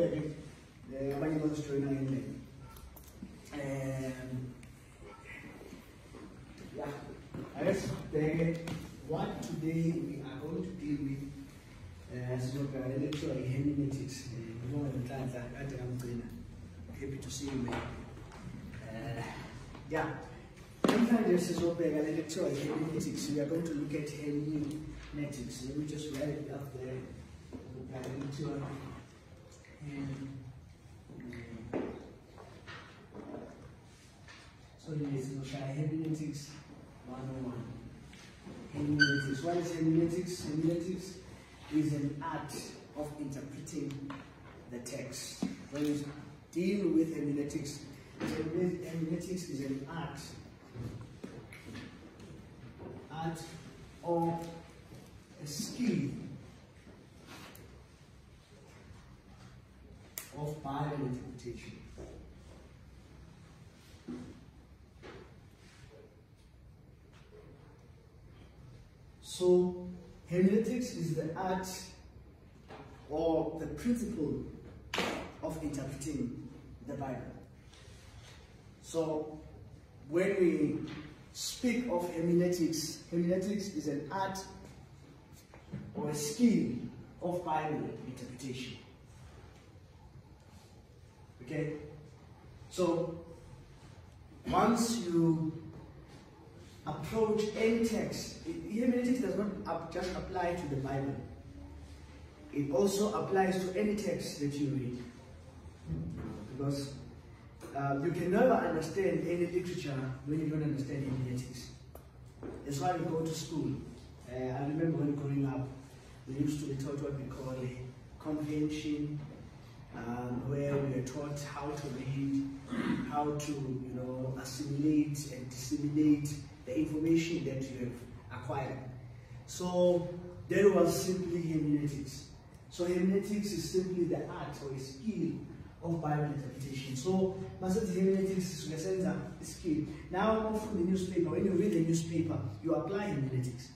eh, abanye bazosijoyina ngendlela um yeah let's sibheke what today we are going to deal with um sizobheka le kuthiwa i-hermeneutics ngibonga nenhlanhla kade kamgcina happy to see you man yeah namhlanje sizobheka le kuthiwa i-hermeneutics we are going to look at hermeneutics let me just write it up there. Ubheka le kuthiwa. So yes, we'll try hermeneutics 101. Hermeneutics. What is hermeneutics? Hermeneutics is an art of interpreting the text. When you deal with hermeneutics, herme- hermeneutics is an art, art or a skill of Bible interpretation. So, hermeneutics is the art or the principle of interpreting the Bible. So, when we speak of hermeneutics, hermeneutics is an art or a skill of Bible interpretation. Okay? So, once you approach any text, hermeneutics does not just apply to the Bible. It also applies to any text that you read. Because uh, you can never understand any literature when you don't understand hermeneutics. That's why we go to school. Uh, I remember when growing up, we used to be taught what we call a convention, um, where we are taught how to read, how to, you know, assimilate and disseminate the information that you have acquired. So that was simply hermeneutics. So hermeneutics is simply the art or skill of Bible interpretation. So masithi hermeneutics is a skill. Now from the newspaper, when you read the newspaper, you apply hermeneutics.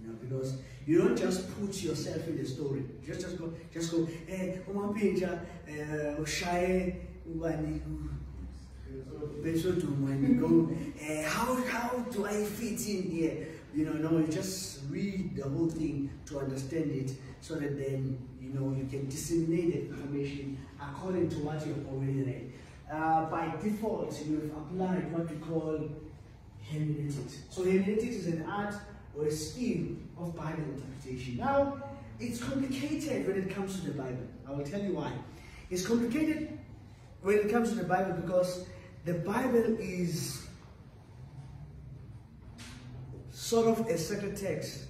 You know, because you don't just put yourself in the story. Just just go, just go. Eh, uma picture, eh, ushaye when you go. Eh, how how do I fit in here? You know, no, you just read the whole thing to understand it, so that then you know you can disseminate the information according to what you've already read. Uh, by default, you have applied what we call hermeneutics. So hermeneutics is an art or a scheme of Bible interpretation. Now, it's complicated when it comes to the Bible. I will tell you why. It's complicated when it comes to the Bible because the Bible is sort of a sacred text.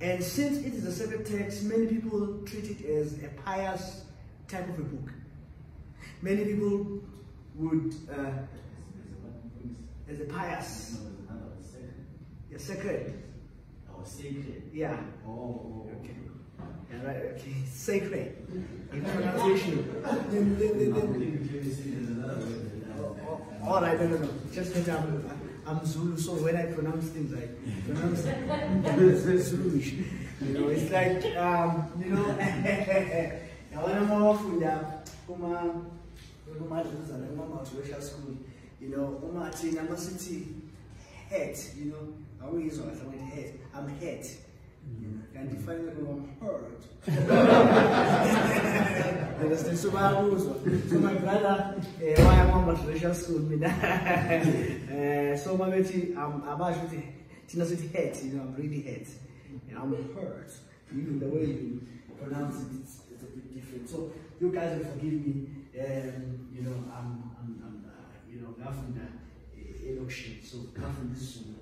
And since it is a sacred text, many people treat it as a pious type of a book. Many people would, uh, as a pious, a sacred, Oh, sacred. yeah. Oh, oh, Okay. Yeah, right, okay. Sacred. In pronunciation. Oh, oh, All right, no, no, no. Just that I'm, I'm Zulu, so when I pronounce things, I pronounce it Zuluish. You know, it's like, um, you know, yabona uma wafunda kuma kuma kuma motivational school, you know, uma thina masithi hurt, you know, awuyizwa kahle ukuthi hurt, I'm hurt. You know, kanti fanele I'm hurt. Understand? So bayabuzwa. So my brother, eh, why am I motivational school mina? Eh, so um, abasho ukuthi thina sithi hurt, you know, I'm really hurt. I'm hurt. Even the way you pronounce it, it's, it's a bit different. So you guys will forgive me. Um, you know, I'm, I'm, I'm uh, you know, ngafunda elokishini, so ngafunda isiZulu.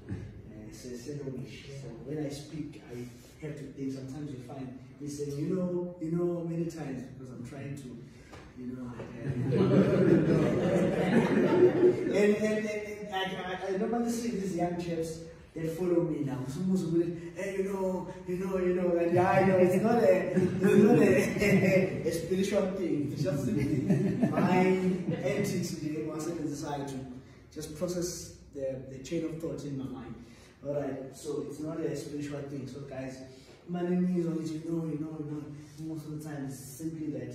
Uh, so, so when I speak, I have to think. Sometimes you find me saying, you know, you know, many times because I'm trying to, you know. and, and, and, and I, I, I normally see these young chaps that follow me now. Someone's willing, hey, you know, you know, you know, and I know it's not a, it's not a, a spiritual thing. It's just my antics today I decide to just process the, the chain of thoughts in my mind. All right, so it's not a spiritual thing. So guys, money is on it, you know. Most of the time, it's simply that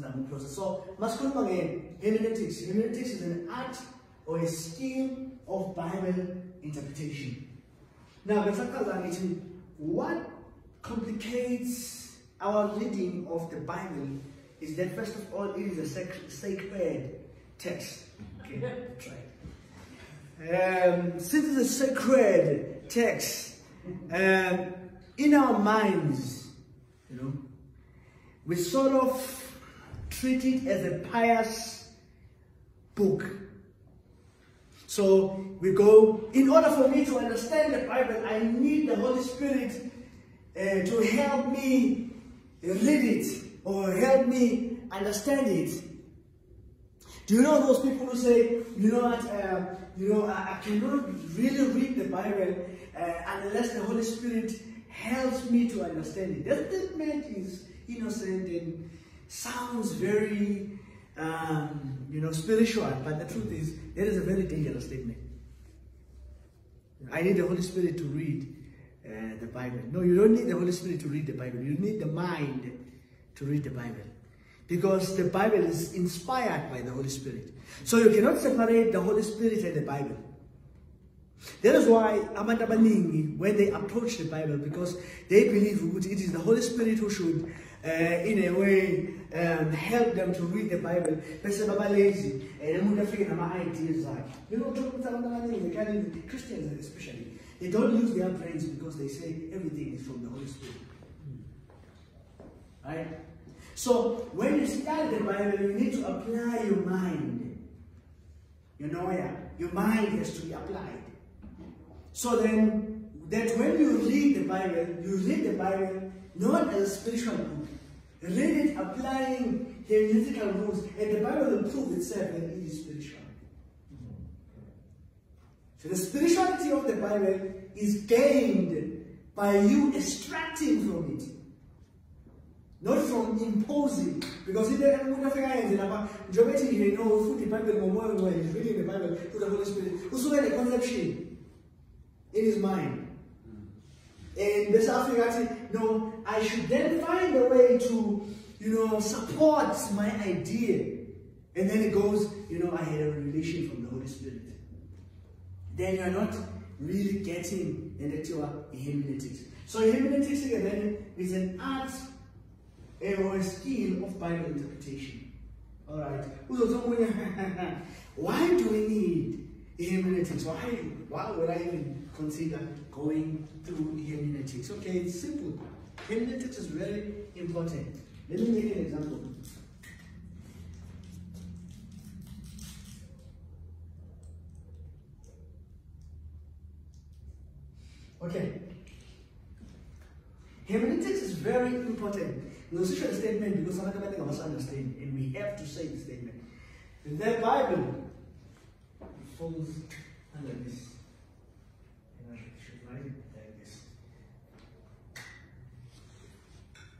Zamu process. So, maskulum again, eh, hermeneutics. Hermeneutics is an art or a skill of Bible interpretation. Now, what complicates our reading of the Bible is that first of all, it is a sacred text. Okay, try. Um, since a sacred text, um, in our minds, you know, we sort of treat it as a pious book. So we go, in order for me to understand the Bible, I need the Holy Spirit uh, to help me read it or help me understand it. Do you know those people who say, you know what, uh, you know, I, I, cannot really read the Bible uh, unless the Holy Spirit helps me to understand it. That statement is innocent and sounds very, um, you know, spiritual, but the truth is, that is a very dangerous statement. I need the Holy Spirit to read uh, the Bible. No, you don't need the Holy Spirit to read the Bible. You need the mind to read the Bible. Because the Bible is inspired by the Holy Spirit. So you cannot separate the Holy Spirit and the Bible. That is why abantu when they approach the Bible, because they believe it is the Holy Spirit who should, uh, in a way, um, help them to read the Bible. Bese baba lazy, and umuntu afike nama ideas zakhe. You know, the Christians especially, they don't use their brains because they say everything is from the Holy Spirit. Right? So when you study the Bible, you need to apply your mind. You know, yeah, your mind has to be applied. So then, that when you read the Bible, you read the Bible not as a spiritual book. Read it applying hermeneutical rules, and the Bible will prove itself that it is spiritual. So the spirituality of the Bible is gained by you extracting from it. Not from imposing. Because in the njengoba ethi nje no ufunda iBhayibheli ongcwele is reading the Bible through the Holy Spirit. Usuke the conception in his mind. And bese afika athi no I should then find a way to you know support my idea. And then it goes, you know, I had a revelation from the Holy Spirit. Then you're not really getting into hermeneutics. So hermeneutics again is an art or a skill of Bible interpretation. Alright. Why do we need hermeneutics? Why, why would I even consider going through hermeneutics? Okay, it's simple. Hermeneutics is very important. Let me make an example. Okay. Hermeneutics is very important. Such a statement because some of must understand, and we have to say the statement. The Bible falls under this. And I should write it like this.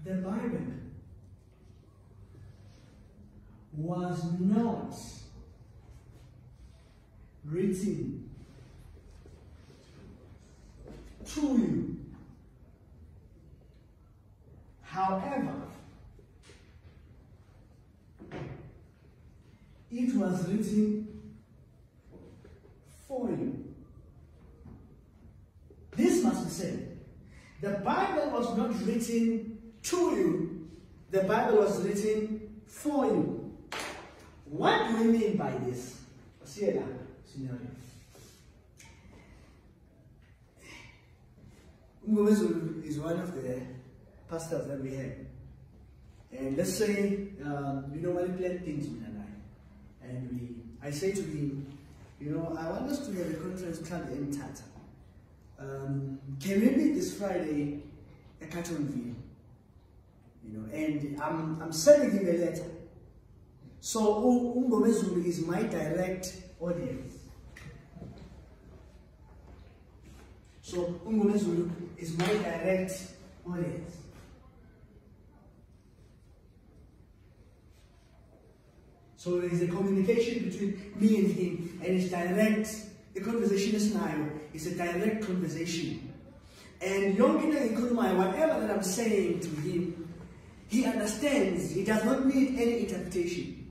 The Bible was not written to you. However, it was written for you. This must be said. The Bible was not written to you, the Bible was written for you. What do we mean by this? Scenario. Umgomezulu is one of the pastors that we have. And let's say um, we normally plan things with an eye. And we, I say to him, you know, I want us to have a conference called in Tata. Um, can we meet this Friday at Cartonville? You know, and I'm, I'm sending him a letter. So Umgomezulu is my direct audience. So Umgomezulu is my direct audience. So there is a communication between me and him, and it's direct. The conversation is now It's a direct conversation. And yonke into engikhulumayo, whatever that I'm saying to him, he understands. He does not need any interpretation.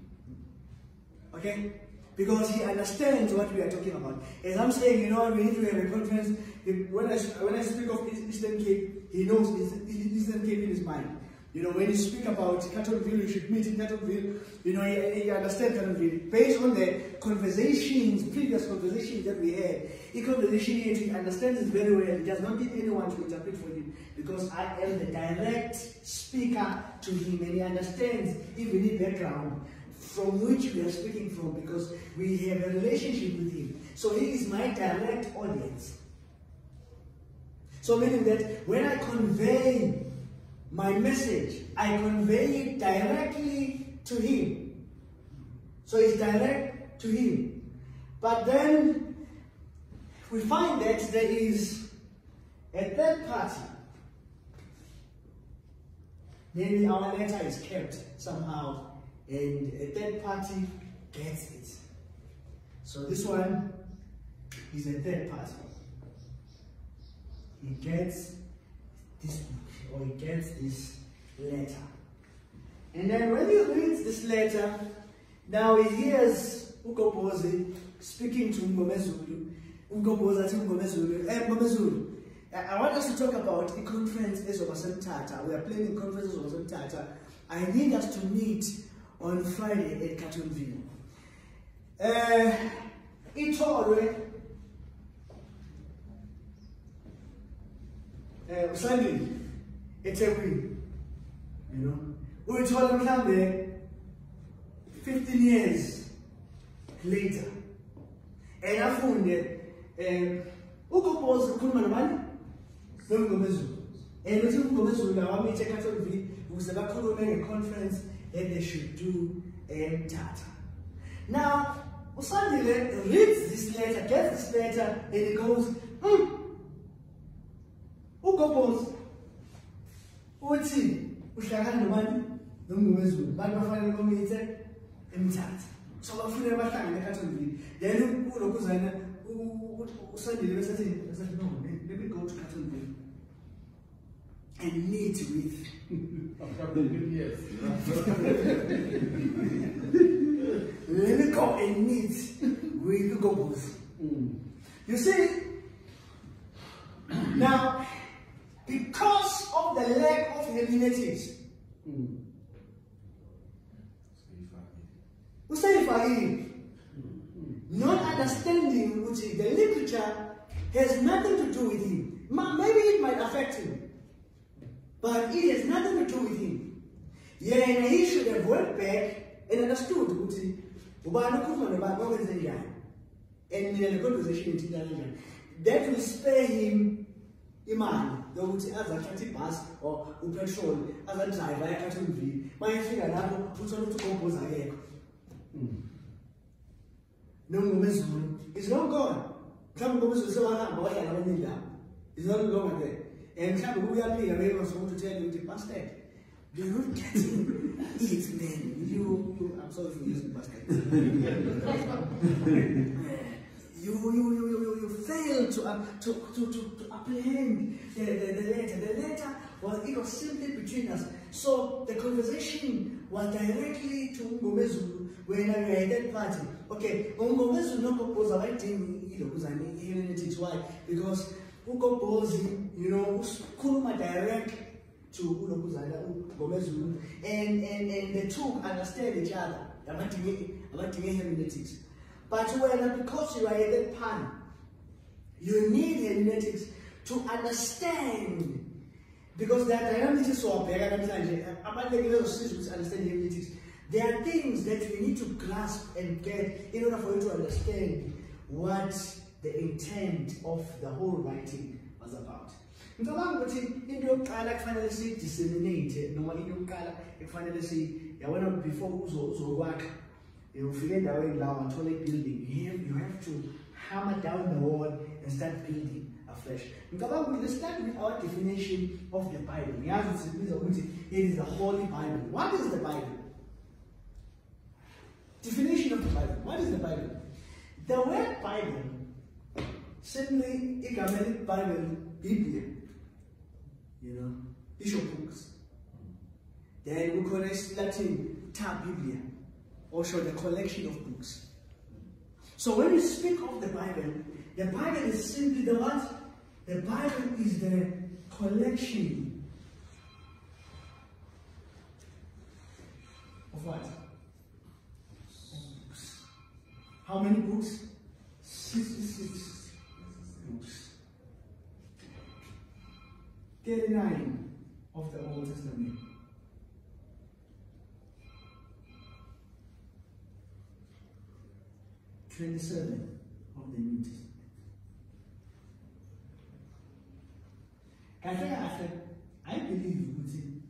Okay? Because he understands what we are talking about. As I'm saying, you know, we need to have a conference. When I, when I speak of East- Eastern Cape, he knows East- Eastern Cape in his mind. You know, when you speak about Cattonville, you should meet in Cattonville. You know, he, he understands Cattonville. Based on the conversations, previous conversations that we had, he conversation yet, he understands it very well. He does not need anyone to interpret for him because I am the direct speaker to him and he understands even in background from which we are speaking from because we have a relationship with him. So he is my direct audience. So meaning that when I convey my message, I convey it directly to him. So it's direct to him. But then we find that there is a third party. Maybe our letter is kept somehow, and a third party gets it. So this one is a third party. He gets this book, or he gets this letter. And then when he reads this letter, now he hears Ugobhozi speaking to Ngomezulu. Ugobhozi athi Ngomezulu, eh Ngomezulu, I want us to talk about a conference ezoba Tata. We are planning conference ezoba Tata. I need us to meet on Friday at Cartonville. Uh, itholwe eh usandile eThekwini you know? Uyithola mhlambe 15 years later. And afunde eh ugobhozi ukhuluma nobani nomngomezulu and uthi umngomezulu awamithi eCatholville ukuze bakhulume ngeconference that they should do eMthatha now usandile reads this letter gets this letter and he goes hmm ugobhozi uthi uhlakana nobani nomngumezulu bantu bafanele bamithe emthatha so bafuneka bahlangane eCatholville then ulokhuzana usandile bese athi besathi no let me go to Cattonville and meet with After years. let me go and meet with the Ugobos. Mm. You see, now, because of the lack of hermeneutics, usayifakile hmm. hmm. not understanding which is the literature has nothing to do with him. Maybe it might affect him, but it has nothing to do with him. Yeah, and he should have went back and understood ukuthi ubani ukhuluma nobani bakwenze njani? And mina le conversation ithina kanjani that will spare him imali yokuthi aze athathe ibhasi or upetrol azadrayiva eCattonville mayefika lapho uthole ukuthi ugobhoza akekho nomngomezulu is not gone. Mhlawumbe ungomezulu sewahamba wahlala kwenye indawo is not longer there. And mhlawumbe kuyaphika beyosokuthi utshele ukuthi bastard you're getting it? Man you, you i'm sorry for using bastard you, you, you, you, you fail to, uh, to, to, to, to apprehend the, the, the letter. The letter was, it was simply between us. So the conversation was directly to Ngomezulu when I were at that party. Okay, Ngomezulu no I think you know, because I mean, even it why? Because Ugobhozi, you know, Kuluma direct to Ulokuzana Ngomezulu, and, and, and the two understand each other. Abadinge hermeneutics. But when because you are at that pan, you need hermeneutics to understand. Because there are dynamics so abalulekile zosizo ukuthi understand hermeneutics. There are things that we need to grasp and get in order for you to understand what the intent of the whole writing was about. ngicabanga ukuthi into yokuqala kufanele siyi-disseminate noma into yokuqala ekufanele si yabona before uzo- uzokwakha ufike endaweni la wathola i-building you have, you have to hammer down the wall and start building afresh. Ngicabanga ukuthi let's start with our definition of the bible. It is the holy bible. What is the bible? Definition of the bible. What is the bible? The word bible simply igama elithi bible biblia you know, bishop books. Then we call it Latin ta Biblia, also the collection of books. So when we speak of the Bible, the Bible is simply the what? The Bible is the collection of what? Books. How many books? 66 books. 39 of the Old Testament. Twenty-seven of the New Testament. I believe ukuthi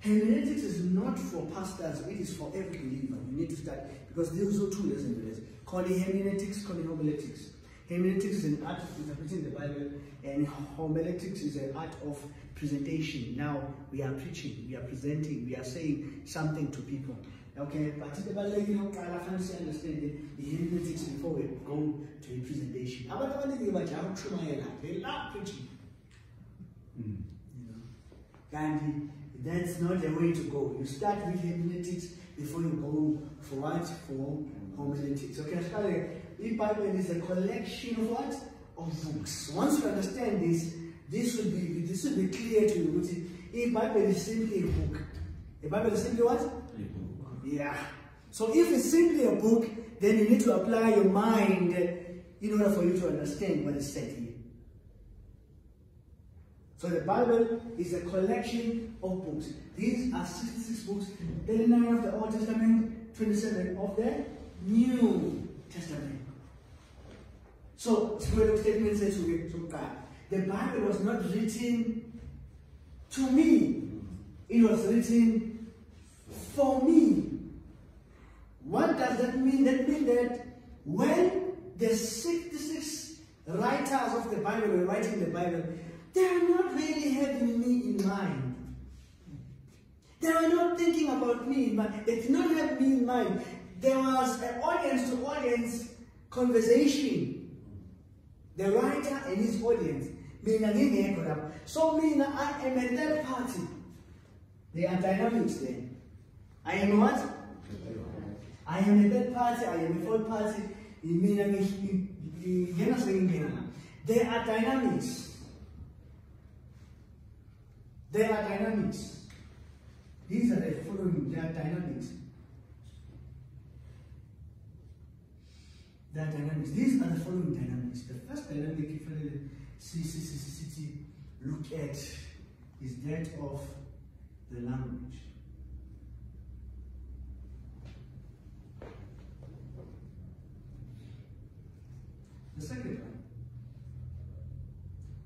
hermeneutics is not for pastors, it is for every believer. You need to study because those are two lessons in this. Call it hermeneutics, call it homiletics. Hermeneutics is an art of interpreting the Bible, and homiletics is an art of presentation. Now we are preaching, we are presenting, we are saying something to people. Okay, but the Bible, I fancy understanding the hermeneutics before we go to a presentation. Abantu abaningi bajaha ukushumayela, they love preaching. Hmm. You know. And that's not the way to go. You start with hermeneutics before you go for what? For homiletics. Okay, so the Bible is a collection of what? Of books. Once you understand this, this will be this will be clear to you. The Bible is simply a book. The Bible is simply what? Yeah. So if it's simply a book, then you need to apply your mind in order for you to understand what is said here. So the Bible is a collection of books. These are 66 books, 39 of the Old Testament, 27 of the New Testament. So, statement says to God, the Bible was not written to me, it was written for me. What does that mean? That means that when the 66 writers of the Bible were writing the Bible, they are not really having me in mind. They are not thinking about me. They did not have me in mind. There was an audience to audience conversation. The writer and his audience. So mina I am a third party. There are dynamics there. I am what? I am a third party, I am a fourth party. Mina ngingena sengingena. There are dynamics. There are dynamics. These are the following, there are dynamics. There are dynamics. These are the following dynamics. The first dynamic if CCCCT look at is that of the language. The second one,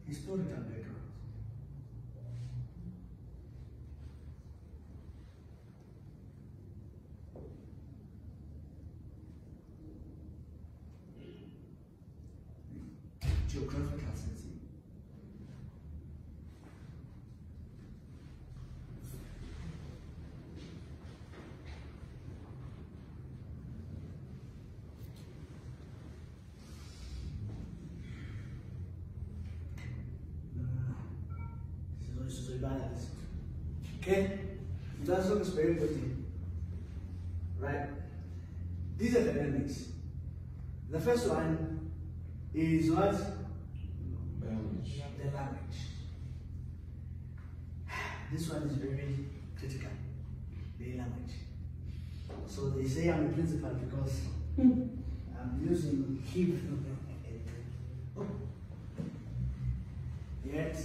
historical background. geographical setting. Okay? That's what is very important. Right? These are the dynamics. The first one is what? Language. The language. This one is very critical. The language. So they say I'm a principal because hmm. I'm using Hebrew. Oh. Yet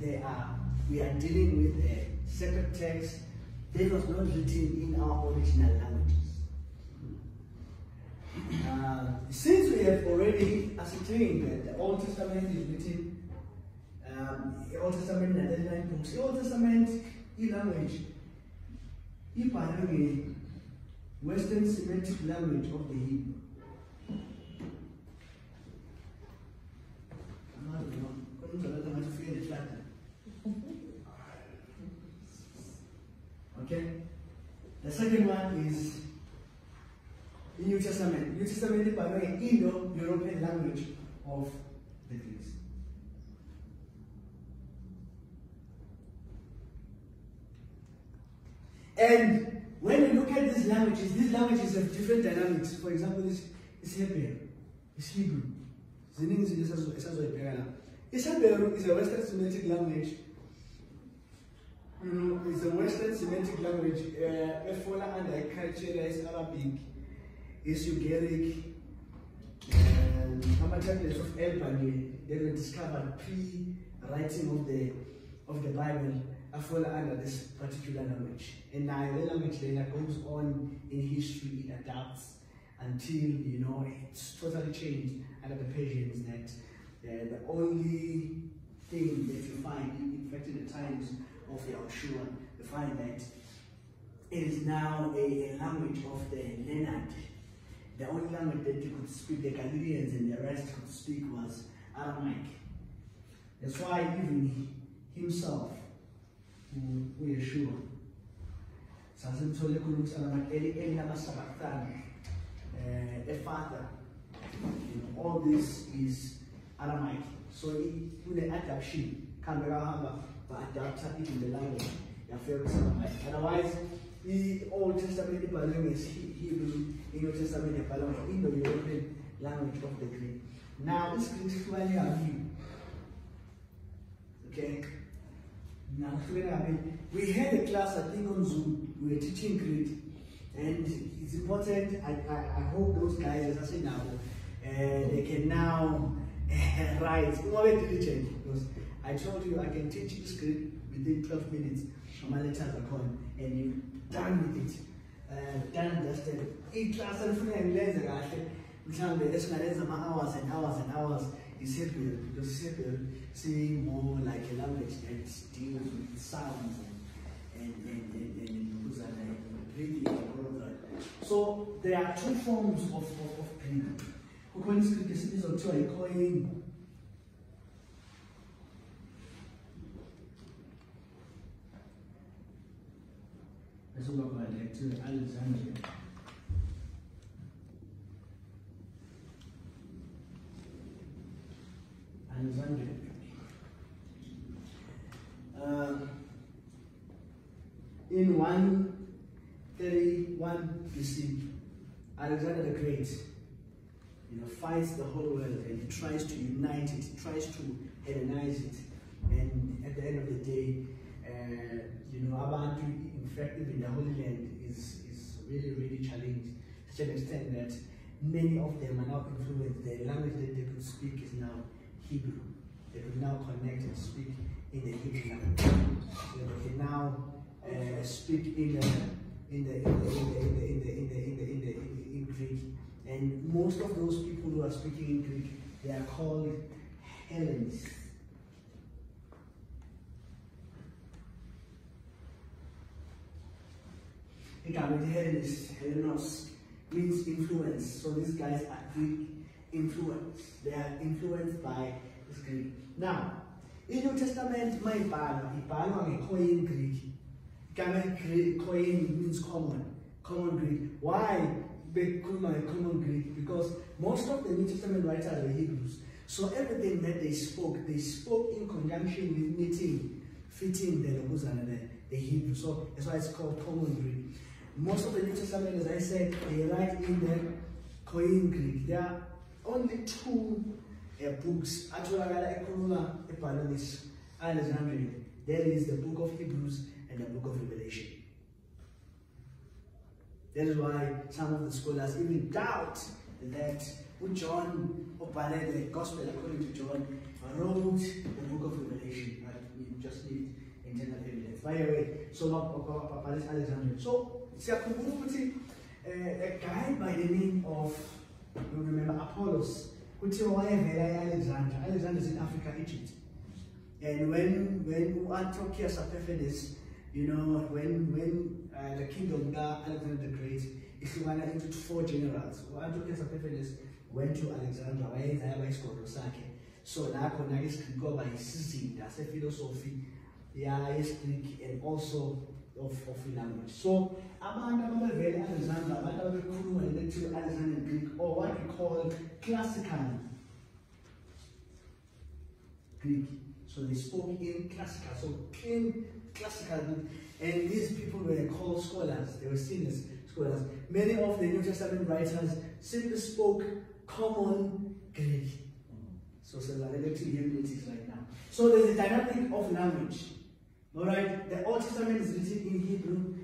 they are we are dealing with a sacred text that was not written in our original languages. Uh, since we have already ascertained that the Old Testament is written, um, the Old Testament and the nine books, the Old Testament in language, ibhalwe Western Semitic language of the Hebrew. Okay? The second one is New Testament. New Testament is by the Indo-European language of the Greeks. And when we look at these languages, these languages have different dynamics. For example, this is Hebrew, it's Hebrew. Zininzi esazoyibheka la. IsiHebheru is a Western Semitic language you know, it's a Western Semitic language. Uh, efola under a culture is Arabic, is Ugaric, and number tablets of Albany. They were discovered pre-writing of the of the Bible. Fall under this particular language. And now the language then goes on in history, it adapts until you know it's totally changed under the Persians that uh, the only thing that you find, in fact, in the times of Yahushua, that it is now a, language of the Leonard. The only language that you could speak, the Galileans and the rest could speak was Aramaic. That's why even himself, uyeshua sasimthole khona ukuthi alamakeli elinamasabakthana uh, efather you know, all this is Aramaic so kune-adaption khambe kahamba ba-adapta even the language otherwise i-Old Testament ibhalwe ngesi-Hebrew i-New Testament ibhalwe nge-Indo-European language of the Greek now this isiGreek sihlukane kabili okay now, we had a class, I think, on Zoom. We were teaching Greek, and it's important. I, I, I hope those guys, as I say now, uh, they can now uh, write. More diligent because I told you I can teach this Greek within 12 minutes. from My letters are gone, and you done with it. Uh, done and dusted. In class, I'm feeling lazy. mhlawumbe esingalenza ama-hours and hours and hours is-hebrew because is-hebrew seeing more like a language that deals with sounds and, and, and, and, and, and breathing and all of that. So there are two forms of, of, of Greek. kukhona isigriki esibizwa kuthiwa yi-coin bese kuba khona i-alexandria Alexandria. Um, in 131 BC, Alexander the Great, you know, fights the whole world and he tries to unite it, he tries to Hellenize it, and at the end of the day, uh, you know, Abantu, effective in the Holy Land is, is really, really challenged to an extent that many of them are now influenced. The language that they could speak is now Hebrew. They could now connect and speak in the Hebrew language. So they can now uh, speak in the in the in the in the in the in the in the in, the in the Greek. And most of those people who are speaking in Greek, they are called Hellenes. Igama Hellenist, Hellenos means influence. So these guys are Greek influence. They are influenced by this Greek. Now, in the New Testament, my ibhalwa ibhalwa nge-coin Greek. Igama coin means common, common Greek. Why nge-common Greek? Because most of the New Testament writers were Hebrews. So everything that they spoke, they spoke in conjunction with meeting, fitting the Loguzana, the, the Hebrew. So that's why it's called common Greek. Most of the New Testament, as I said, they write in the Koine Greek. There are only two uh, books atholakala ekhuluma ebhalwe this Alexandria. There is the book of Hebrews and the book of Revelation. That is why some of the scholars even doubt that John obhalwe the Gospel according to John wrote the book of Revelation. But we just need internal evidence. By the way, so not Alexandria. So siyakhumbula ukuthi a guy by the name of you remember Apollos kuthiwa wayevela e-alexandria alexandria is in africa egypt. And when when Antiochus Epiphanes you know when when uh, the kingdom ka-alexander the great ihlukana into four generals u-antiochus Epiphanes went to alexandria wayenza yaba isigodlo sakhe so nakhona-ke isigriki kwaba yisizinda sefilosofi yesigriki and also of, of language. So abantu ababevele Alexander, abantu ababekhuluma le Alexandrian Greek or what we call classical Greek. So they spoke in classical, so clean classical. Greek. And these people were called scholars. They were seen as scholars. Many of the New Testament writers simply spoke common Greek. So, so like elective hermeneutics right now. So there's a dynamic of language. All right, the Old Testament is written in Hebrew.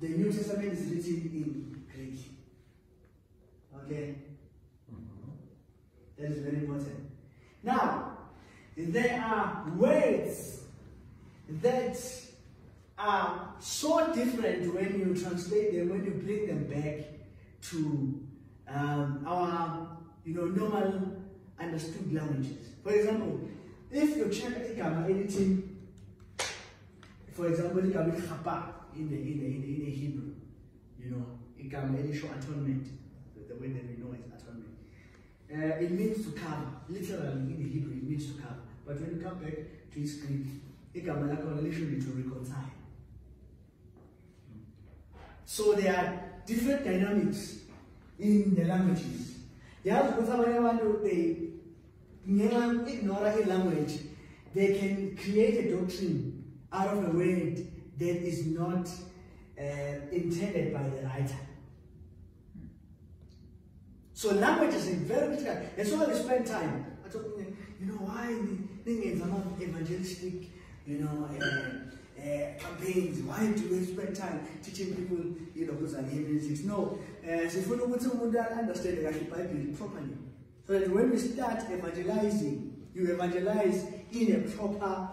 The New Testament is written in Greek. Okay, that is very important. Now, there are words that are so different when you translate them, when you bring them back to um, our, you know, normal understood languages. For example, if you check igama elithi for example igama elichapa in the in the in the, in the Hebrew, you know, igama show atonement, the, way that we know it atonement. Uh, it means to cover. Literally in the Hebrew, it means to cover. But when you come back to its Greek, igama lakhona literally to reconcile. So there are different dynamics in the languages. yazi ukuthi abanye abantu they ngenxa ignora i-language they can create a doctrine out of a word that is not uh, intended by the writer so language is very critical. That's why we spend time. I thought, you know why ningenza ama-evangelistic you know uh, uh, campaigns. Why do we spend time teaching people, you know, because hermeneutics? No, uh, so if we don't understand the Bible properly, so that when we start evangelizing, you evangelize in a proper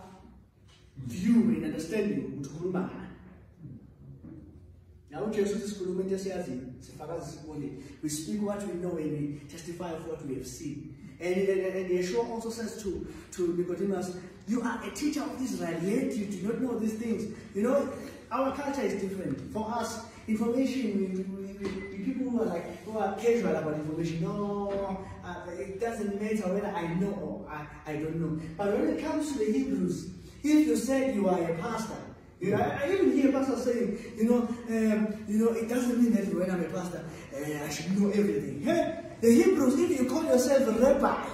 view and understanding. Now, Jesus is Kulumin just as in. we speak what we know and we testify of what we have seen. And, and, and Yeshua also says to, to Nicodemus, you are a teacher of Israel, yet you do not know these things. You know, our culture is different. For us, information, we, we, we people who are like, who are casual about information, no, uh, it doesn't matter whether I know or I, I don't know. But when it comes to the Hebrews, if you said you are a pastor, you know, I, even hear pastors saying, you know, um, you know, it doesn't mean that when I'm a pastor, uh, I should know everything. Hey, the Hebrews, if you call yourself a rabbi,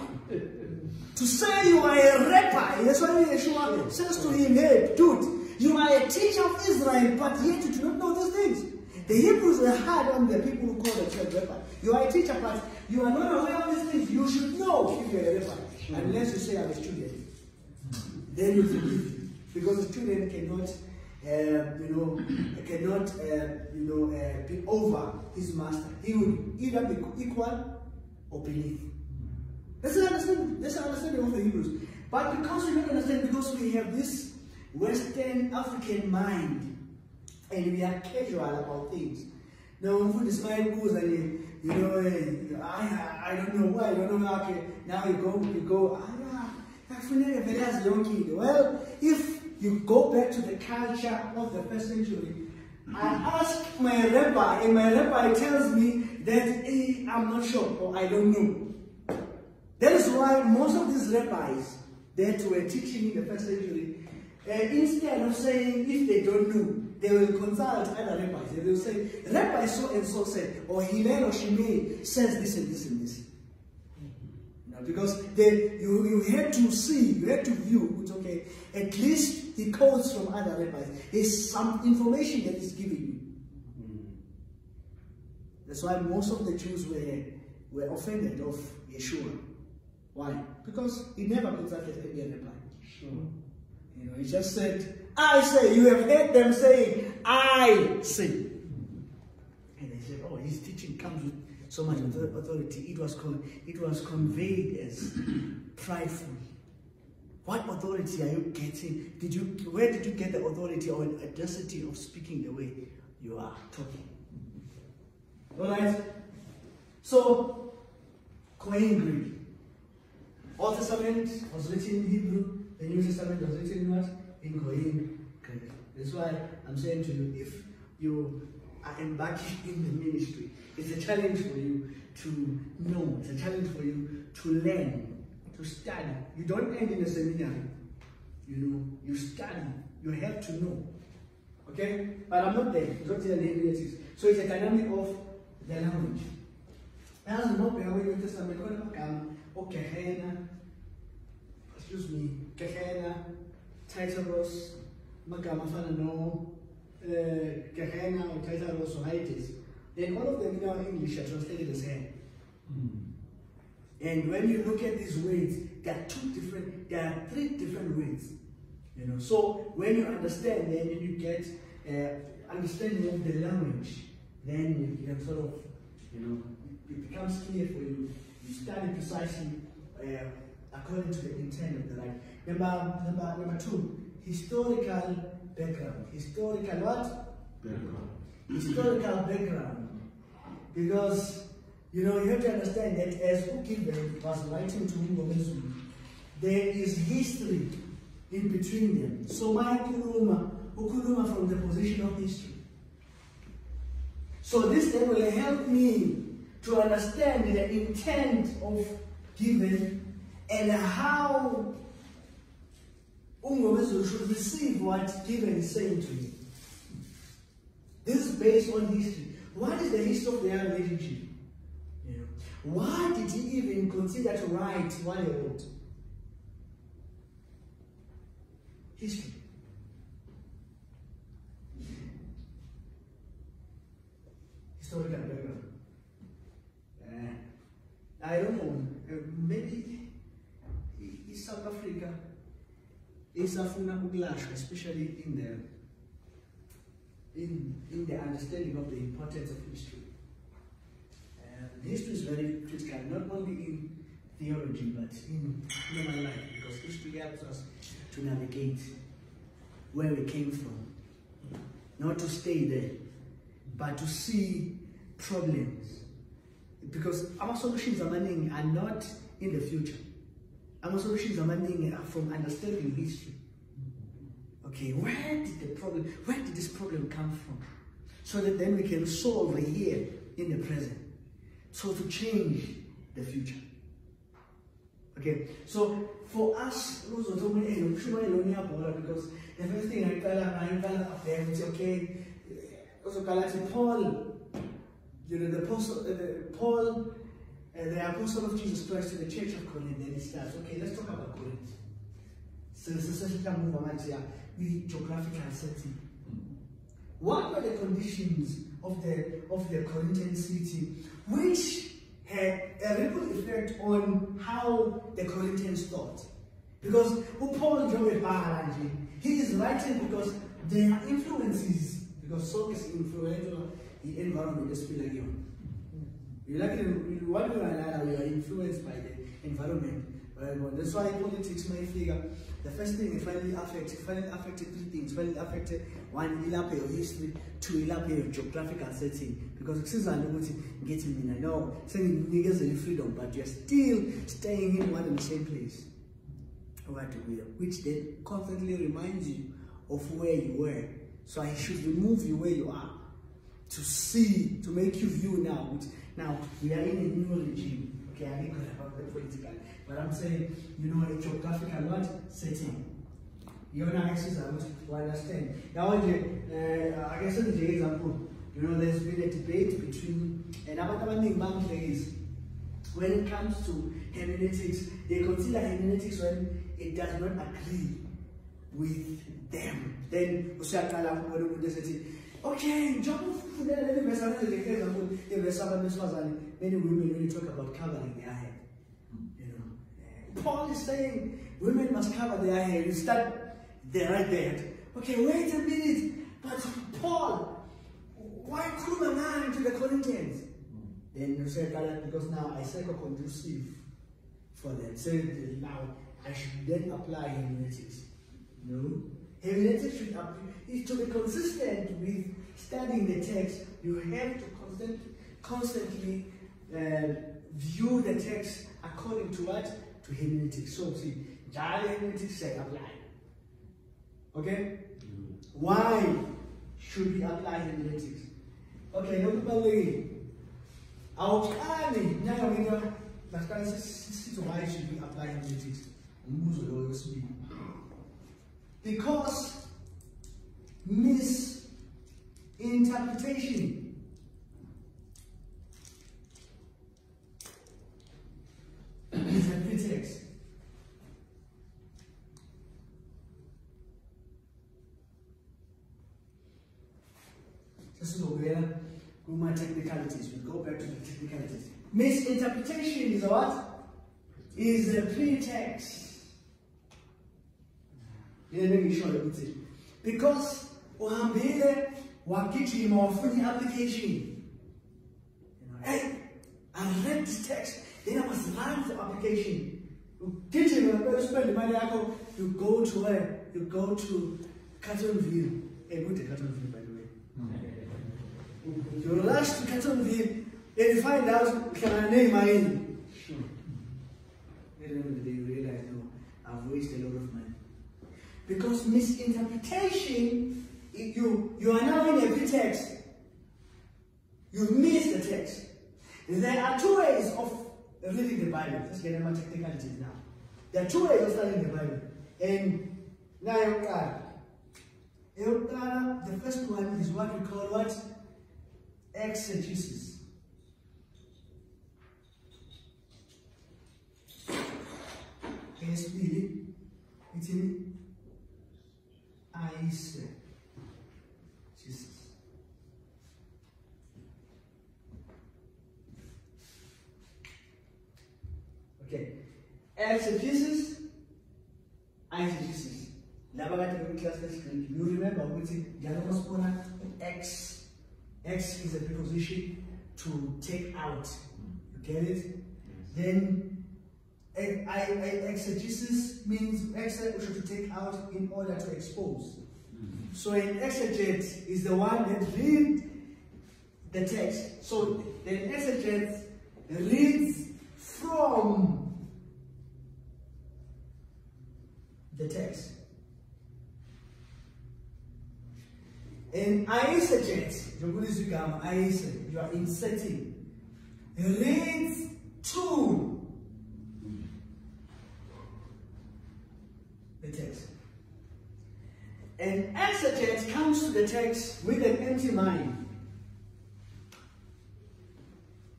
to say you are a rabbi, that's why Yeshua says to him, hey, dude, you are a teacher of Israel, but yet you do not know these things. The Hebrews were hard on the people who call themselves rabbi. You are a teacher, but you are not aware of these things. You should know if you are a rabbi, unless you say I'm a student. Then you forgive you. Because student cannot uh, you know, cannot, uh, you know, uh, be over his master. He will either be equal or beneath. That's the understanding. That's the understanding of the Hebrews. But because we don't understand, because we have this Western African mind, and we are casual about things. Now, food is fine, and you know, eh, I, I don't know why, I don't know how. Now you go, you go, ah, well, if you go back to the culture of the first century, I ask my rabbi, and my rabbi tells me that hey, I'm not sure or I don't know. That is why most of these rabbis that were teaching in the first century, uh, instead of saying if they don't know, they will consult other rabbis. They will say, Rabbi so and so said, or Hillel or Shammai says this and this and this. Because they, you, you had to see, you had to view, it's okay, at least he quotes from other rabbis. There's some information that he's giving you. That's why most of the Jews were, were offended of Yeshua. Why? Because he never consulted any rabbi. Sure. You know, he just said, I say, you have heard them saying, I say. And they said, oh, his teaching comes with so much mm. authority. It was, it was conveyed as prideful. What authority are you getting? Did you, where did you get the authority or audacity of speaking the way you are talking? All right? So, Koine Greek. Old Testament was written in Hebrew. The New Testament was written in what? In Koine Greek. That's why I'm saying to you, if you are embarking in the ministry, it's a challenge for you to know. It's a challenge for you to learn, to study. You don't end in a seminary. You know, you study. You have to know. Okay? But I'm not there. It's not in the So it's a dynamic of the language. Nobheka kwenye Testament khona amagama oGehenna um, excuse me Gehenna Tartarus amagama afana no Gehenna or or Hades, then all of them in our English are translated as hell. And when you look at these words, there are two different, there are three different words. You know, so when you understand, then you get uh, understanding of the language, then you can sort of, you know, it becomes clear for you. You study precisely uh, according to the intent of the right. Number, number, number two, historical background. Historical what? Background. historical background. Because, you know, you have to understand that as Ukibe was writing to Ngomezulu, there is history in between them. So my Kuruma, Ukuruma from the position of history. So this then will help me to understand the intent of given and how Ungomezulu should receive what given is saying to him. This is based on history. What is the history of their relationship? You know, why did he even consider to write what he wrote? History. Historical background. Uh, I don't know. Uh, maybe i- i- South Africa isafuna ukulashwa, especially in the in, in the understanding of the importance of history. And history is very critical, not only in theology, but in normal life, because history helps us to navigate where we came from. Not to stay there, but to see problems. Because our solutions are not in the future. Solutions amaningi are uh, from understanding history. Okay, where did the problem, where did this problem come from? So that then we can solve it here in the present. So to change the future. Okay, so for us, eh, because the first thing I tell I tell up it's okay. Eh, also, Galati Paul, you know, the apostle, uh, Paul, uh, the apostle of Jesus Christ to the church of Corinth, then he starts, okay, let's talk about Corinth. So, so, so, so, move on to the geographical setting. What were the conditions of the of the Corinthian city, which had a ripple effect on how the Corinthians thought? Because Paul he is writing because there are influences, because so is influential the environment is like you. You like it, what you are, we are influenced by the environment. Right? That's why politics may figure the first thing it finally affected, finally affected three things. Finally affected one, ilaphe your history, two, ilaphe your geographical setting. Because kusizana ukuthi ngithi mina no, senginikezela freedom, but you're still staying in one and the same place. Right, which then constantly reminds you of where you were. So I should remove you where you are to see, to make you view now. Which, now we are in a new regime. Okay, I didn't about the political, but I'm saying, you know, a geographical what setting. You're not access to understand. Now, uh, I guess in the example, you know, there's been a debate between and about the is when it comes to hermeneutics, they consider hermeneutics when it does not agree with them. Then okay many women you talk about covering their head. you know? Paul is saying women must cover their head. you start there right there. Okay wait a minute. But Paul why khuluma ngani to the Corinthians? Then you say that because now I say conducive for them. So now I should then apply hermeneutics. No Hermeneutics should is to be consistent with studying the text. You have to constant, constantly uh, view the text according to what? To hermeneutics. So see, Jali hermeneutics say apply. Okay? Why should we apply hermeneutics? Okay, nokubalulekile. Awuqali nyaka mina lasiqala sithi why should we apply hermeneutics? Umbuzo lo wesibili because misinterpretation is a pretext. Just so where my technicalities, we go back to the technicalities. Misinterpretation is a what? Is a pretext yena engishoyo ukuthi because uhambile wagijima wafuna i-application you know, hey i read the text then i must run for application. Ugijima ngempela uspend imali yakho you go to where? You go to Carletonville ekude Carletonville by the way. Hmm. You rush to Carletonville and you find out uhlangana neyimayini sure. At the end of the you realize no i've wasted a lot of money because misinterpretation you you are now in a pretext you miss the text. There are two ways of reading the bible. Let's get into technicalities now. There are two ways of studying the bible. And now eyokuqala the first one is what we call what? Exegesis. Eyesibili Ah, ithini ayise jesus. Okay exegesis? Eisegesis. Laba kade bekwi-class lesigreek you remember ukuthi njalo masibona x. X is a preposition to take out. You get it? Then I, I, exegesis means exe should take out in order to expose. Mm-hmm. So an exegete is the one that reads the text. So the exegete reads from the text. And eisegete, you are inserting, reads to the text. An exegete comes to the text with an empty mind.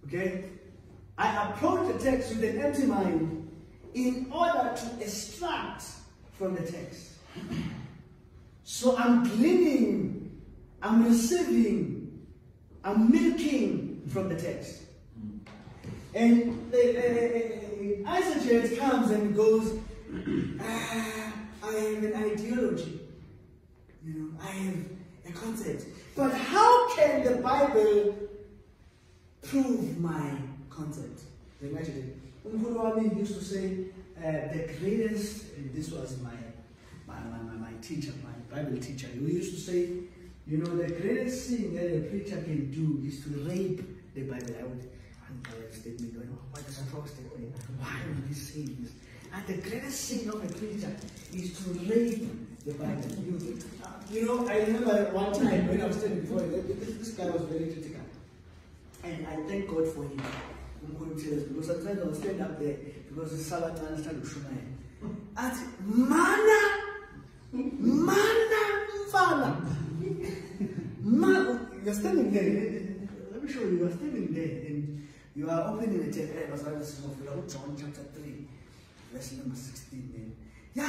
Okay? I approach the text with an empty mind in order to extract from the text. So I'm gleaning, I'm receiving, I'm milking from the text. And the uh, comes and goes, ah, I have an ideology. You know, I have a concept. But how can the Bible prove my concept? Imagine Umkhulu wami used to say, uh, the greatest, this was my, my, my, my, teacher, my Bible teacher, he used to say, you know, the greatest thing that a preacher can do is to rape the Bible. I would, I would statement what is a wrong statement? Why would he say this? And the greatest sin of a preacher is to rape. You, know, I remember one time when I was standing before this, this guy was very critical. And I thank God for him. Because sometimes I will stand up there because the Sabbath man stand to my At mana, mana, fana. Ma, you're standing there. Let me show you. You're standing there and you are opening the like John chapter 3 verse number 16 then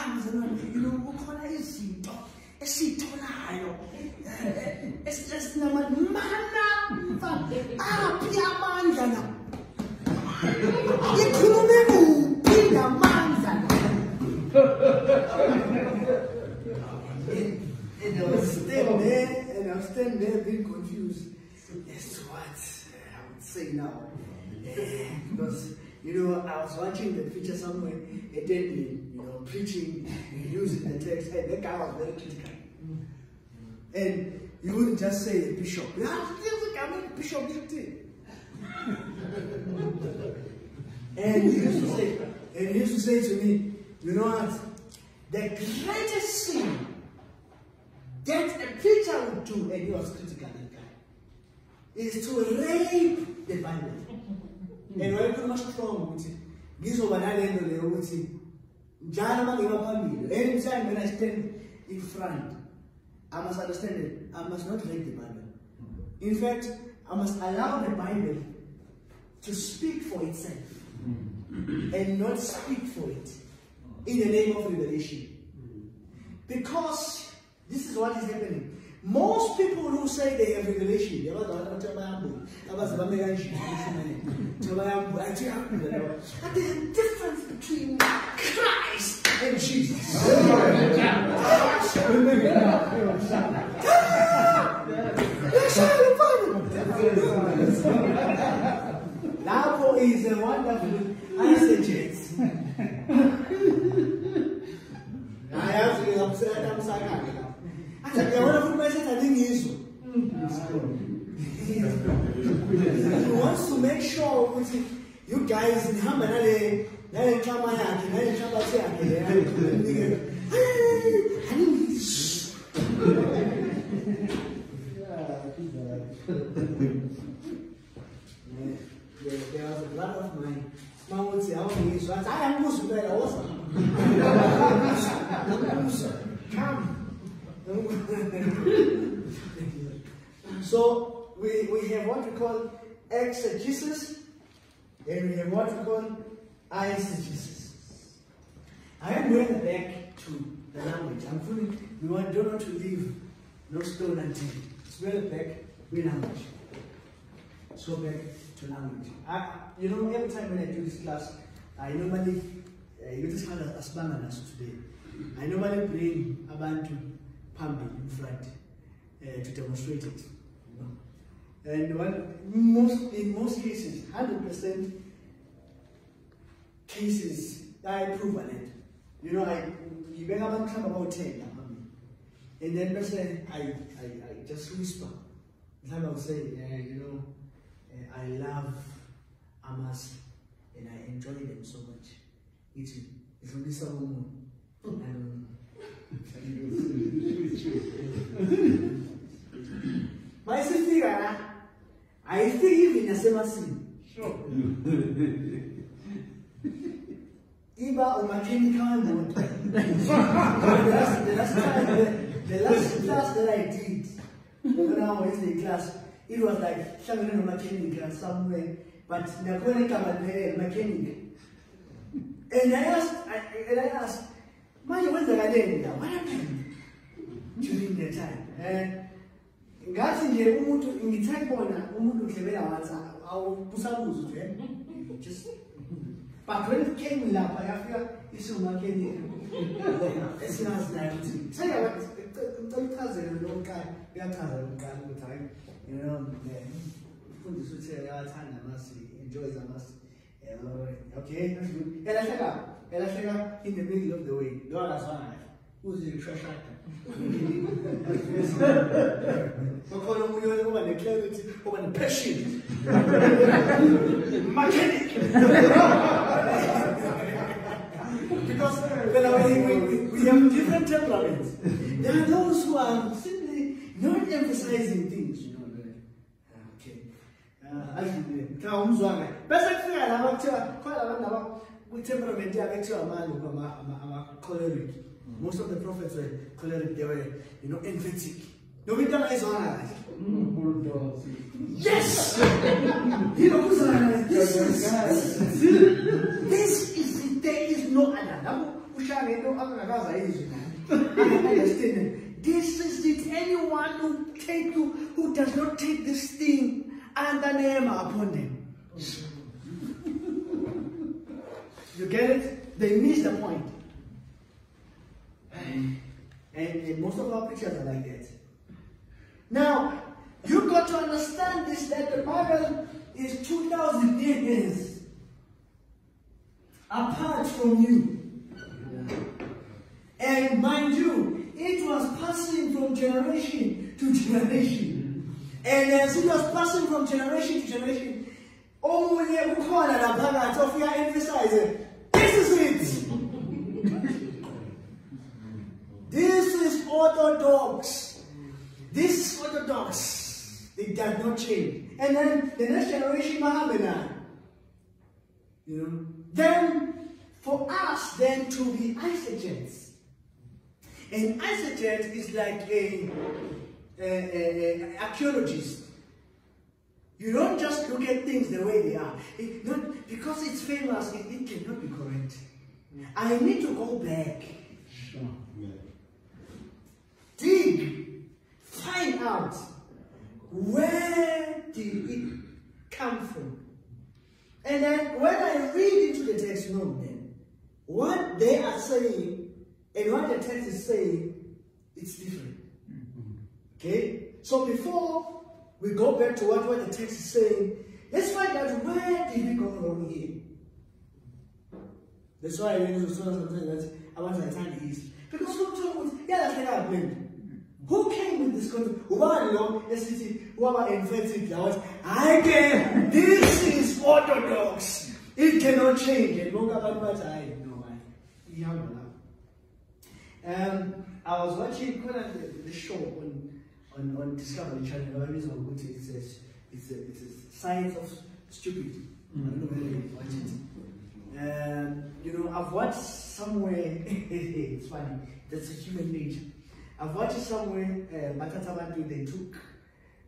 and I was standing there and I was standing there being confused as what I would say now. Eh, because you know, I was watching the preacher somewhere attending, you preaching, using the text, and that guy was very critical. Mm. And you wouldn't just say bishop. Yeah, bishop, bishop. and he used to say, and he used to say to me, you know what? The greatest sin that a preacher would do, and he was critical, that guy, is to rape the Bible. and wayekhuluma strong ukuthi ngizoba nalento leyo ukuthi njalo uma ngiba phambili any time when I stand in front I must understand it. I must not read the Bible. In fact I must allow the Bible to speak for itself and not speak for it in the name of revelation. Because this is what is happening Most people who say they have revelation, I and there's a difference between Christ and Jesus. That's how the Bible. Lapho is a wonderful exegesis. Ayazi ngizakusela kamsakake lapho. Athi ngiyabona futhi mase athi ngizwe. He wants to make sure ukuthi you guys nihamba nale nale nhlama yakhe nale nhlabathi yakhe leyo. There, was a brother of mine. Uma uthi awungizwa hayi angibuza impela woza. Come. So we, we have what we call exegesis and we have what we call eisegesis. I am going back to the language. I'm feeling we want do not to leave no stone unturned. It's well back we language. So back to language. I, you know, every time when I do this class, I normally, uh, you just had a us today. I normally bring abantu pumping in front uh, to demonstrate it. Know. And most, in most cases, 100% cases, I prove it. You know, I, you bring about about 10 and then person, I, I, I just whisper. Time I will say, yeah, you know, uh, I love Amas and I enjoy them so much. It's, it's only someone um, mayisifika la ayifiki even nasemasini iba umakhemical wemoto the last, the last time the, last class that I did when I was in the class it was like hlangene nomakhemical somewhere but igama liphelele mechanic and I asked I, and I asked manje kwenzakaleni la what happened? During the time eh? Ngathi nje umuntu ngithe kubona umuntu udlebela wathi awubusabuza nje. Just but when it came lapha yafika isumakeni esinazi nayo ukuthi seyaba uchazelwe lo mqala. Uyachaza lo mqala ukuthi hayi you know ufundisa ukuthi uyathanda amasi enjoys amasi. Okay that's good. Elahleka elahleka in the middle of the way. Don't ask one lo akazwana uzishashada bakhona omunye oba ne-clarity oba ne-passion mechanic. Because when we, we, we have different temperaments. There are those who are simply not emphasizing things you know uh, okay. Kuthiwa umzwanga bese kufika laba kuthiwa khona labantu laba kwi-temperament yabo ekuthiwa amalungu ama-choleric. Mm. Most of the prophets were choleric. They were you know emphatic. Noma into angayizwanga kahle yes! Yilokuzana this is this is there is no other. Lapho ushaya ngento angakaze ayizwe understand this is it. Anyone who take you who does not take this thing and the name upon them you get it they miss the point and, and most of our pictures are like that now you got to understand this that the Bible is 2,000 years apart from you. And mind you, it was passing from generation to generation. And as it was passing from generation to generation, omunye kukhona la phakathi ofika emphasize this is it. This is orthodox. This is orthodox. It does not change. And then the next generation mahamena you know? Then for us then to be eisegetes an eisegete is like a, a, a, a archaeologist. You don't just look at things the way they are. It not, because it's famous, it, it cannot be. I need to go back. Dig, find out where did it come from. And then when I read into the text, no, then what they are saying and what the text is saying, it's different. Okay? So before we go back to what, what the text is saying, let's find out where did we go wrong here. That's why I to something that I want to attend the East. Because who told yeah, that's what I blamed. Who came with this concept? Ubani lo esithi waba emphatic yawathi hayi ke this is orthodox. It cannot change. And bathi hayi no hayi ihamba lapho. Um, I was watching the, the show on on, on Discovery Channel. I reason it's a, it's a, it's a science of stupid. I don't know whether you watch it. Um, you know, I've watched somewhere, it's funny, that's a human nature. I've watched somewhere, uh, Matata Bantu, they took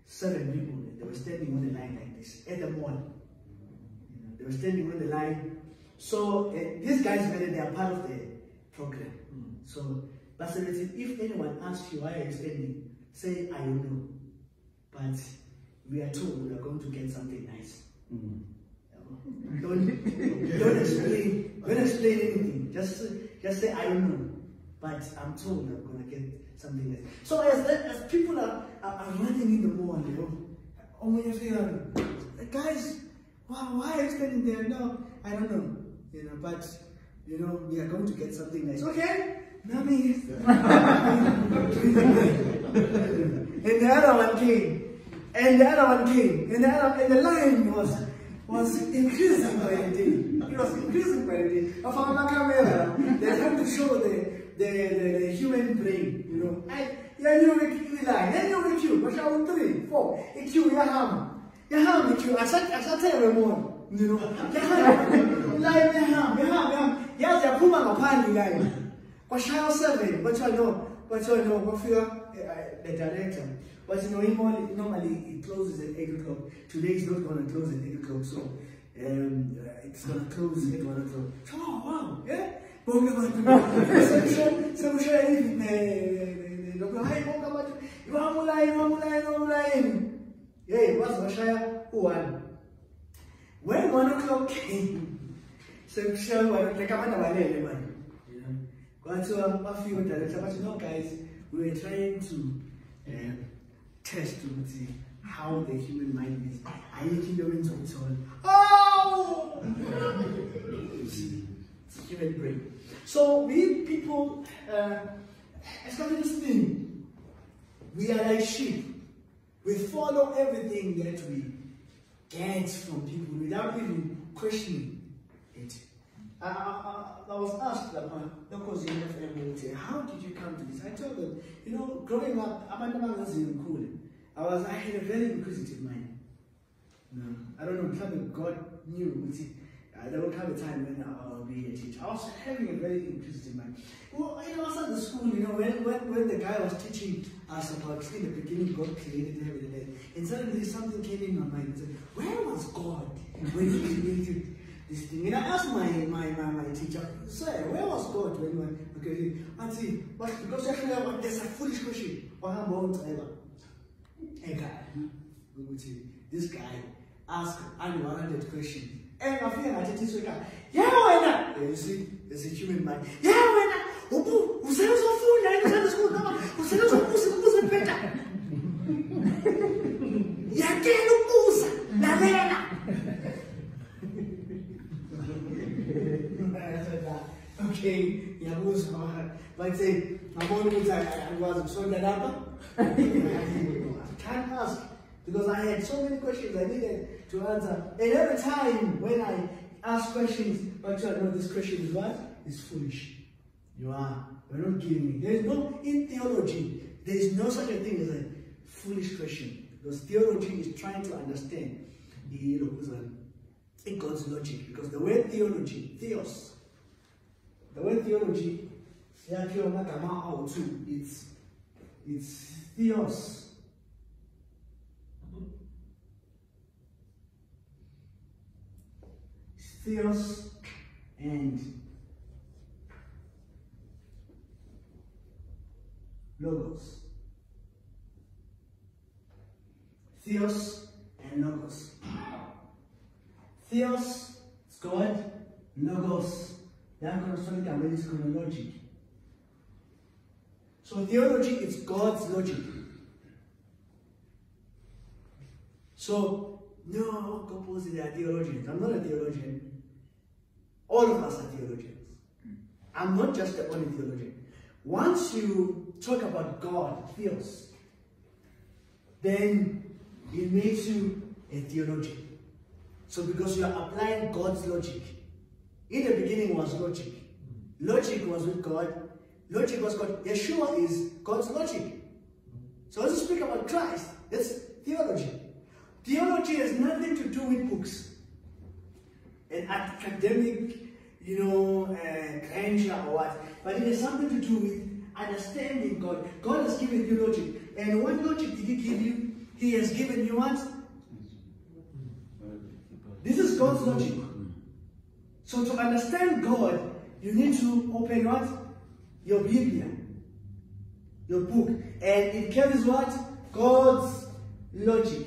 seven people, they were standing on the line like this, at the mall. You know, they were standing on the line. So, uh, these guys, whether they are part of the program. So, basically, if anyone asks you why you're you standing, say, I don't know. But we are told we are going to get something nice. Don't, don't explain. Don't explain anything. Just just say I don't know. But I'm told I'm gonna get something else. So as as people are, are, running in the mall, you know, oh God, guys, why, why are you standing there? No, I don't know. You know, but you know, we are going to get something nice. Okay? Nami. and the other one came. And the other one came. And the other and the line was was increasing by the day. It was increasing by the day. I found my camera. They have to show the, the, the, the human brain, you know. I, yeah, you will line. Then you will queue. But I three, four. A queue, yeah, ham. Yeah, ham, the queue. I said, I said, tell them You know, yeah, ham. Yeah, ham, yeah, ham, yeah. Yeah, puma mapani line. But shall seven, but you know, but you know, what fear eh, eh, the director. But you know, normally, normally it closes at 8 o'clock. Today it's not going to close at 8 o'clock, so um, uh, it's going to close at 1 o'clock. Oh, wow, yeah? Bonke abantu sekushiya even lokho hayi bonke abantu ibamba ulayini ibamba ulayini ibamba ulayini hey waze washaya u-one when one o'clock came sekushiya u-one like abantu abalele manje kwathiwa bafika udirector bathi no guys we were trying to uh, test ukuthi how the human mind is. Ayikho into wenza ukuthola oh! Human brain. So we people uh, especially this thing. We are like sheep. We follow everything that we get from people without even questioning it. I, I, I, was asked about because in FM how did you come to this? I told them, you know, growing up. I was I had a very inquisitive mind. No, I don't know, God knew there will come a time when I'll be a teacher. I was having a very inquisitive mind. Well, you know, I was at the school, you know, when, when, when the guy was teaching us about in the beginning God created heaven and earth, and suddenly something came in my mind and said, Where was God when he created this thing. And I asked my, my, my, my teacher, sir, where was God when you okay? I see, but because actually I there's a foolish question. How about ever? A guy, this guy asked an 100 questions. And I feel like it is guy. Yeah, why not? You see, there's a human mind. Yeah, why not? Ubu, usebenza ufunda endlini school noma usebenza ukubuza ukubuza okay, ngiyakuzwa bathe ngabona ukuthi akwazi ukusonda lapha I can't ask because I had so many questions I needed to answer. And every time when I ask questions but you know this question is what? It's foolish. You are you're not giving me. There's no in theology there is no such a thing as a foolish question because theology is trying to understand the God's logic because the word theology theos the word theology, it's, it's theos. Theos and logos. Theos and Logos. Theos is God, Logos, that corresponds to is chronologic. So theology is God's logic. So, no, they are theologians. I'm not a theologian. All of us are theologians. I'm not just the only theologian. Once you talk about God, Theos, then it makes you a theologian. So because you are applying God's logic. In the beginning was logic. Logic was with God. Logic was God. Yeshua is God's logic. So as you speak about Christ, that's theology. Theology has nothing to do with books. An academic, you know, uh, grandeur or what. But it has something to do with understanding God. God has given you logic. And what logic did he give you? He has given you what? This is God's logic. So to understand God, you need to open what? Your Bible, your book. And it carries what? God's logic.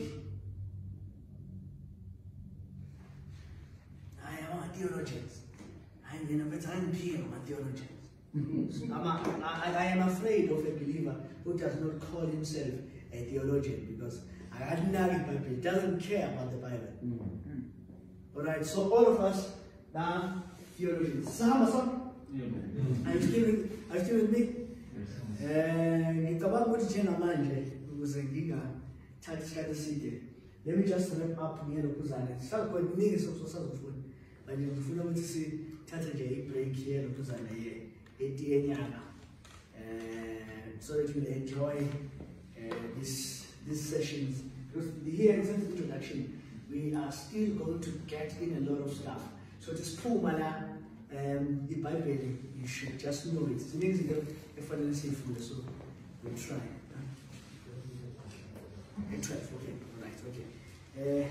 I am a theologian. I'm in a peer, I'm a theologians. I'm a, I, I am afraid of a believer who does not call himself a theologian because I Bible doesn't care about the Bible. Mm -hmm. All right, so all of us now theologians. Sahamba some? Are you still with, are you still with me? Eh, ngicabanga ukuthi njena manje ukuze ngingathathi isikhathi eside let me just wrap up ngelokhuzana sihlala khona kuningi sosazofuna but ngifuna ukuthi sithathe nje i-break yelokhuzana etiyenyanga uh, so that you'll enjoy uh, this, these sessions. Because here in the introduction, we are still going to get in a lot of stuff. So this Pumala, um, the Bible, you should just know it. It's amazing if I didn't say food, so we'll try. Try, okay, right, okay. Uh,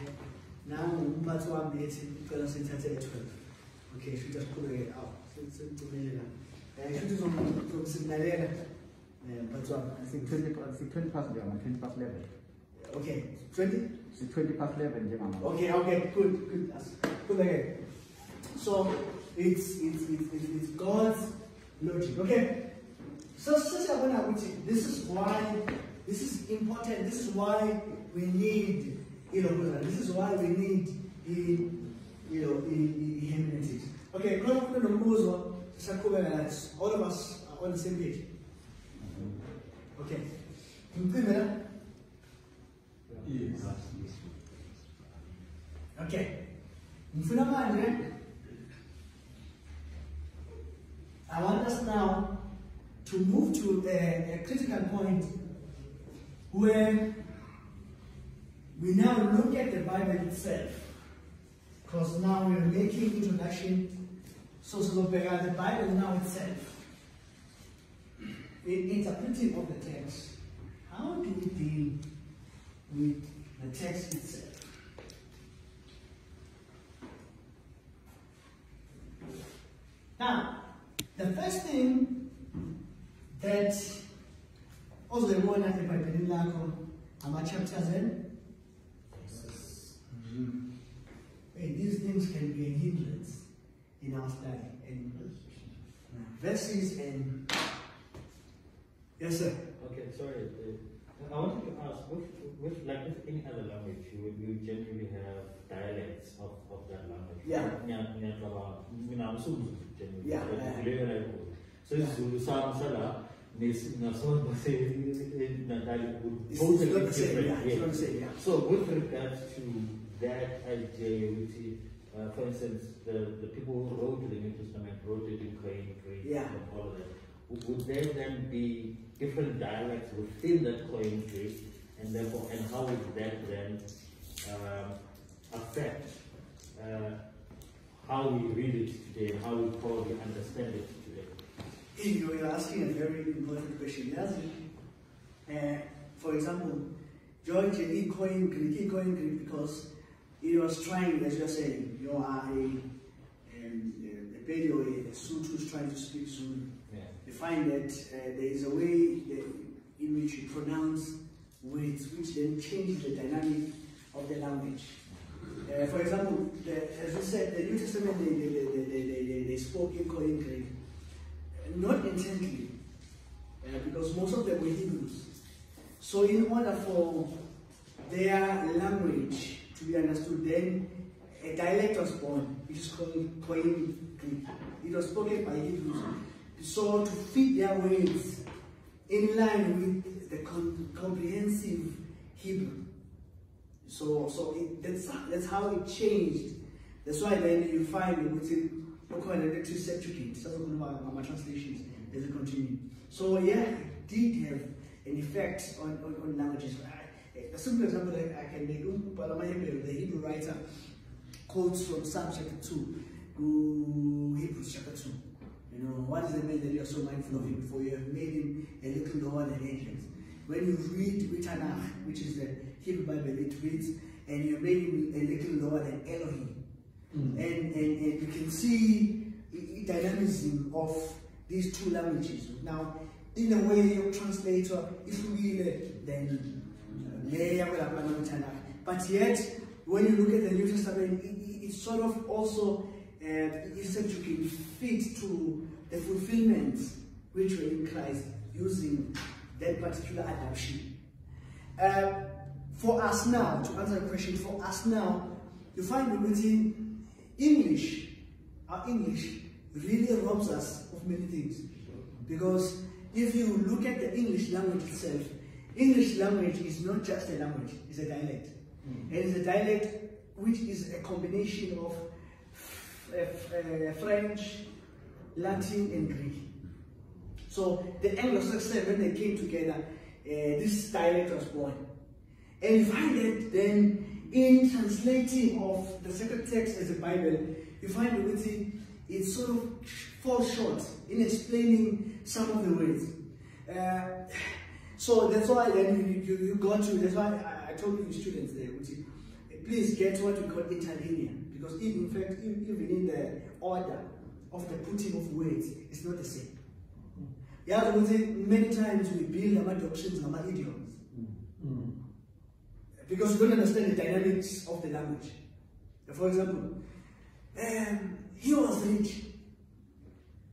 now, umphathi wami ethi ucela sithathe 12 okay should just pull it out sithumelela um shuthi uzomsilalela um mphathi wami I think 20, pa- si 20 past 11, 20 past 11. okay 20 Si 20 past 11 njengamanje. Okay, okay, good, good. Again. So it's it's it's, it's, God's logic. Okay. So this is why this is important. This is why we need you know this is why we need the you know the, hermeneutics. Okay, khona kuna nombuzo sisaqhubeka lathi. All of us are on the same page. Okay. Yes. Okay. Mfuna manje I want us now to move to a, a critical point where we now look at the Bible itself. Because now we're making introduction. So so uh, the Bible now itself. In interpreting of the text, how do we deal with the text itself? Now, the first thing that also the one ozoyibona ebhayibhelini lakho ama-chapters and Hey, these things can be a hindrance in our study. And verses and yes, sir. Okay, sorry. uh, I wanted to ask, with, with like with any other language, you, you generally have dialects of, of that language. Yeah. Mina. Yeah, yeah. kuleyo la ikude. So Yeah. isiZulu sami sala nes- nasona base-Natali would It's, totally it's not the same, different, yeah, it's yeah. not the same, yeah. So with regards to that idea, which is, uh, for instance, the, the people who wrote the New Testament wrote it in Koine, Greek, Yeah. and all of that. Would- there then be different dialects within that Koine Greek, and therefore, and how would that then um, affect uh, how we read it today, how we probably understand it today? You- You're asking a very important question. Yes. Uh, for example, George he Koine Greek, Koine Greek because he was trying, as you're saying, you are a, um, a Pedro, a Sud who's trying to speak Zulu. Yeah. You find that uh, there is a way that, in which you pronounce words, which then changes the dynamic of the language. Uh, for example, the, as you said, the New Testament, they, they, they, they, they, they, they spoke in Koine Greek. Not intently, uh, because most of them were Hebrews. So in order for their language to be understood, then a dialect was born, which is called Koine Greek. It was spoken by Hebrews. So to fit their words in line with the com comprehensive Hebrew. So, so it, that's, that's how it changed. That's why then you find within the two Septuagint, some of my translations as it continue. So yeah, it did have an effect on, on, on languages. A simple example that I can make, um, the Hebrew writer quotes from Psalm chapter 2 to Hebrews chapter 2. You know, what is the man that you are so mindful of him, for you have made him a little lower than angels. When you read Tanakh, which is the Hebrew Bible, it reads, and you made him a little lower than Elohim. Mm. And, and, and you can see the dynamism of these two languages. Now, in a way, your translator is really then but yet, when you look at the New Testament, it, it sort of also uh, is said to fit to the fulfillment which were in Christ using that particular adoption. Uh, for us now, to answer the question, for us now, you find that within English, our English really robs us of many things. Because if you look at the English language itself, English language is not just a language, it's a dialect. Mm. And it's a dialect which is a combination of uh, French, Latin, and Greek. So the Anglo-Saxons, when they came together, uh, this dialect was born. And you find that then in translating of the sacred text as a Bible, you find that it sort of falls short in explaining some of the words. Uh, so that's why then you, you, you go to, that's why I, I told you students there, please get what we call interlinear. Because in fact, even in the order of the putting of words, it's not the same. Yeah, many times we build our adoptions and our idioms. Mm. Because we don't understand the dynamics of the language. For example, um, he was rich.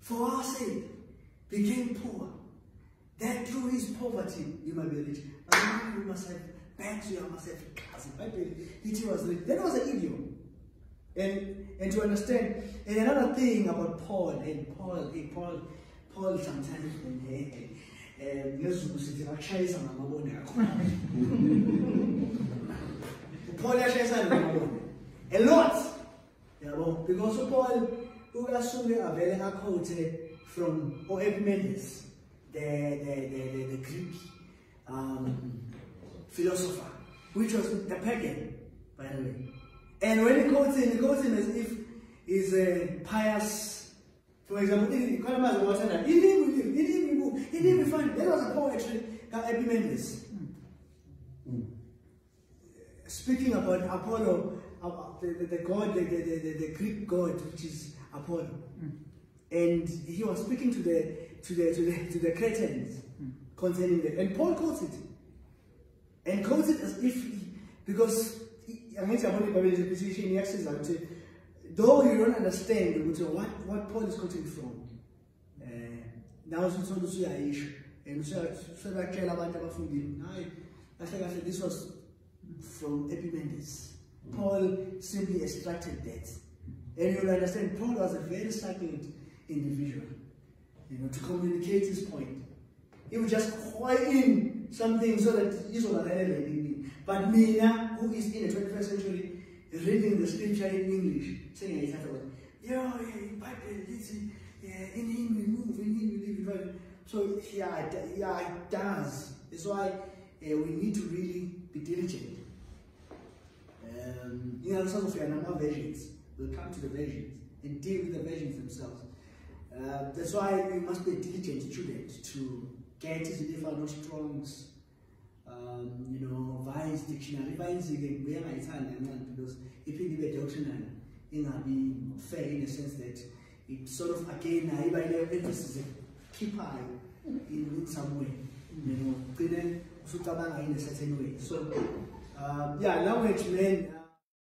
For our sake, became poor. That through his poverty, you might be rich. And you must have back to you must have cousin. It was rich. That was an idiom. And, and to understand, and another thing about Paul, and Paul, hey, Paul, Paul sometimes, ngesiZulu sithi akushayisa ngamabone akho Paul yashayisana ngamabone a lot yabo because uPaul ukasuke avele aquote from Epimenides the the the, the, the Greek um, philosopher which was the pagan by the way and when he quotes him, he quotes him as if he's a pious, for example, in Kalamaza Watana, he didn't believe, he didn't believe, he didn't find, there was a poetry, Epimetheus. Mm. Speaking about Apollo, uh, the, the, the god, the, the, the, Greek god, which is Apollo. Mm. And he was speaking to the to the to the to the Cretans mm. concerning that. And Paul quotes it. And quotes it as if because angithi yabona ibhayibheli repetition iyasiza ukuthi though you don't understand ukuthi what, what paul is quoting from um nawe usuthola usuyayisho and usuyabatshela abantu abafundile hayi kahle kahle this was from Epimenides. Paul simply extracted that. And you'll understand Paul was a very silent individual, you know, to communicate his point. He would just quiet in something so that he's not but Mina, who is in the 21st century, reading the scripture in English, saying it afterwards, yeah, yeah, Bible, it's, yeah, in him we move, in him we live? So, yeah, yeah, it does. That's why uh, we need to really be diligent. Um, you know, some of your number versions We'll come to the versions and deal with the versions themselves. Uh, that's why you must be diligent student to get his different Strong's um, you know, Vine's dictionary. Vine's ngibuye ngayithanda kancane because if you debate iphinde ibe doctrinal ingabi fair in the sense that it sort of again ayiba ile emphasis ekhiphayo in, in some way. You know, in a certain way so um, yeah language man